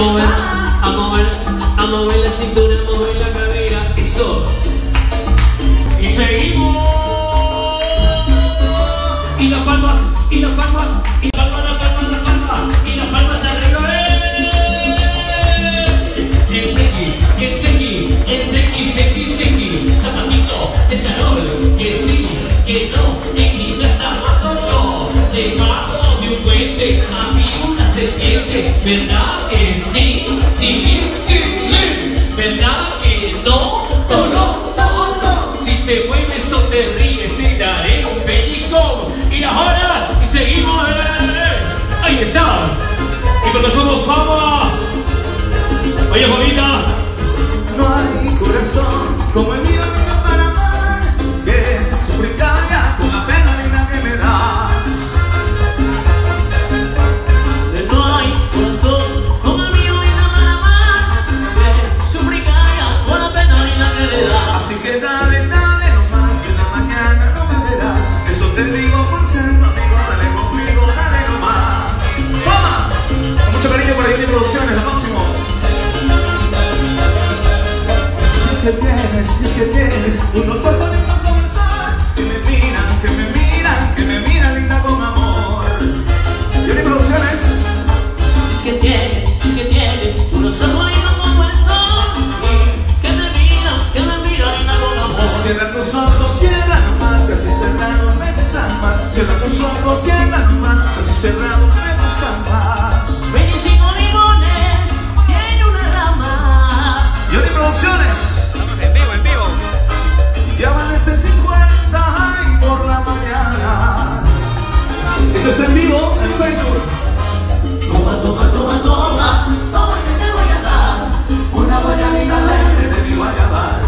mover, a mover, a mover la cintura. ¿Verdad que sí? sí, sí, sí. ¿Verdad que no? No, no, no, Si te vuelves o te ríes, te daré un pellicón. Y ahora seguimos. Eh, eh, eh. Ahí está. Y cuando somos fama, Oye, Juanita. que tienes, es que tienes unos ojos lindos como el sol que me miran, que me miran, que me miran linda con amor. Y mi producción es, que tienes, es que tienes unos ojos lindos como el sol que me miran, que me miran linda con amor. Oh, cierra tus ojos, cierra más, casi cerrados me desamas. Cierra tus ojos, cierra más, casi cerrados me desamas. 25 limones tiene una rama. Y mi producciones. Ya amanece 50 y por la mañana. Eso es en vivo, en Facebook. Toma, toma, toma, toma, toma que te voy a dar. Una guayanita verde de mi guayabá.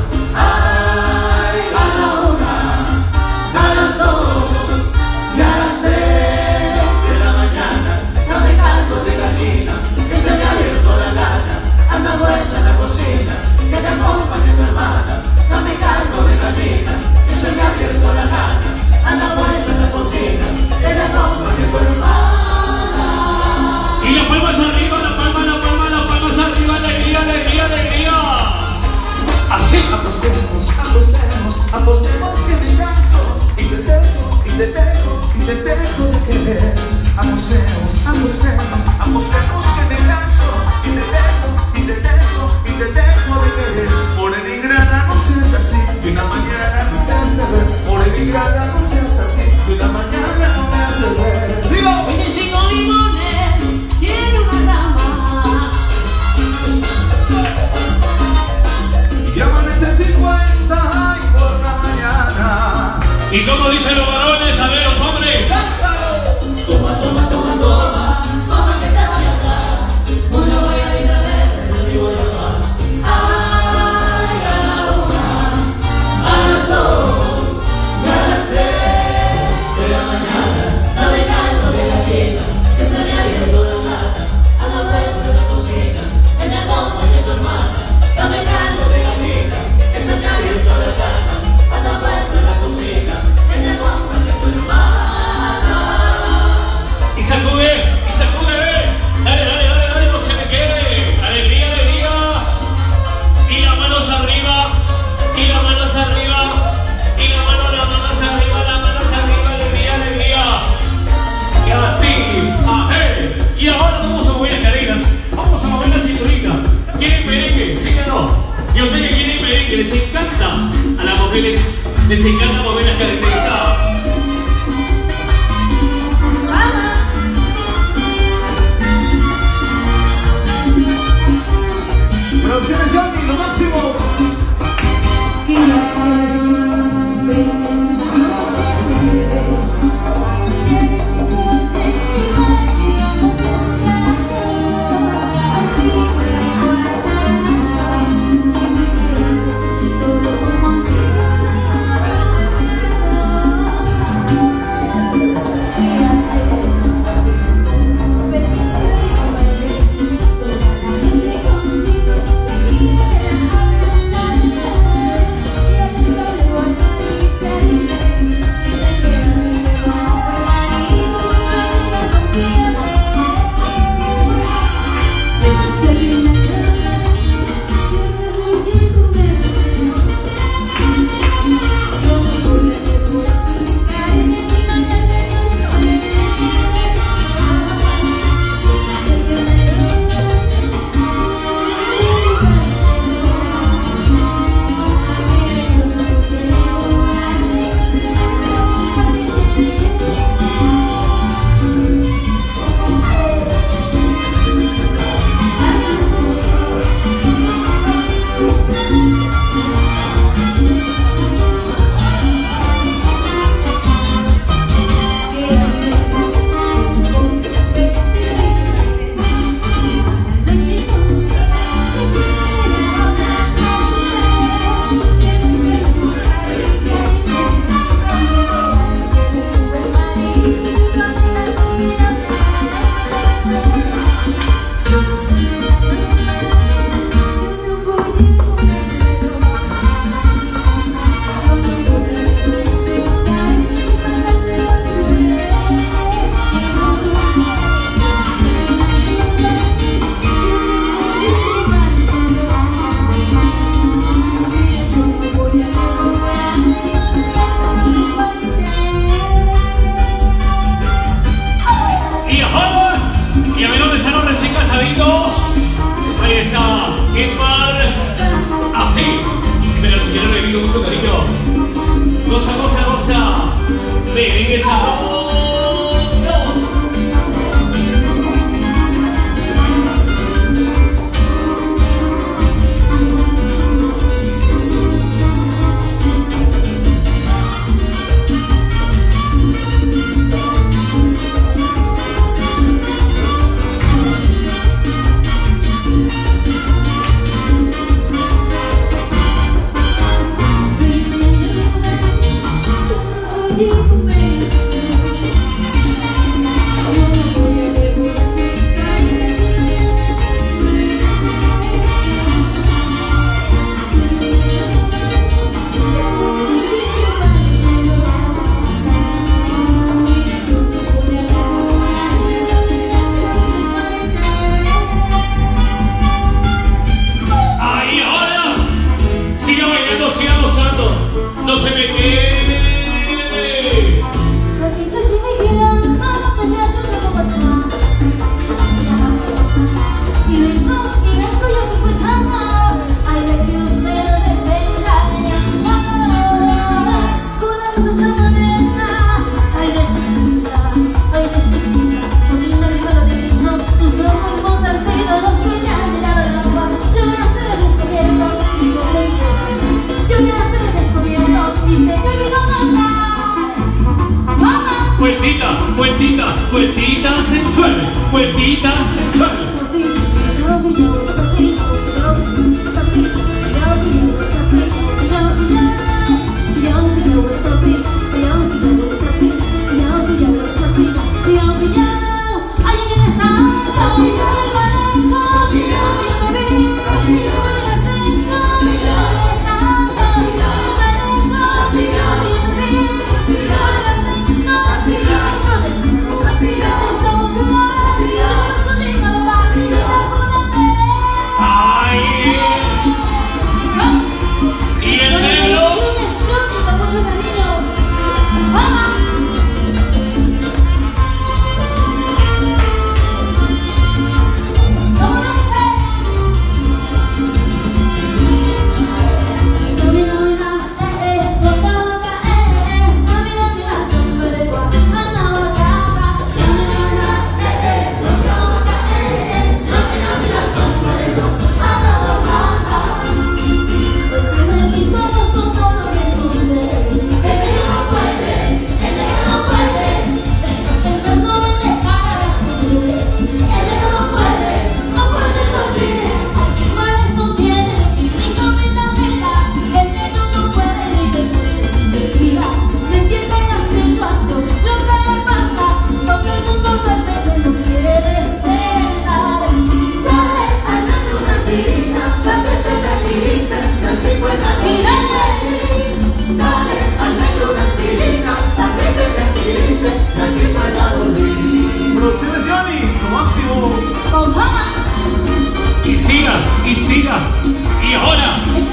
Apostemos que me canso y te dejo, y te dejo, y te dejo de querer. Apostemos, apostemos, apostemos que me canso y te dejo, y te dejo. les encanta, a las mujeres les encanta mover las cabeceras. mi padre, así, que me lo enseñaron el vivo mucho cariño. Goza, goza, goza, ven, ven, esa Y siga, y siga. Y ahora.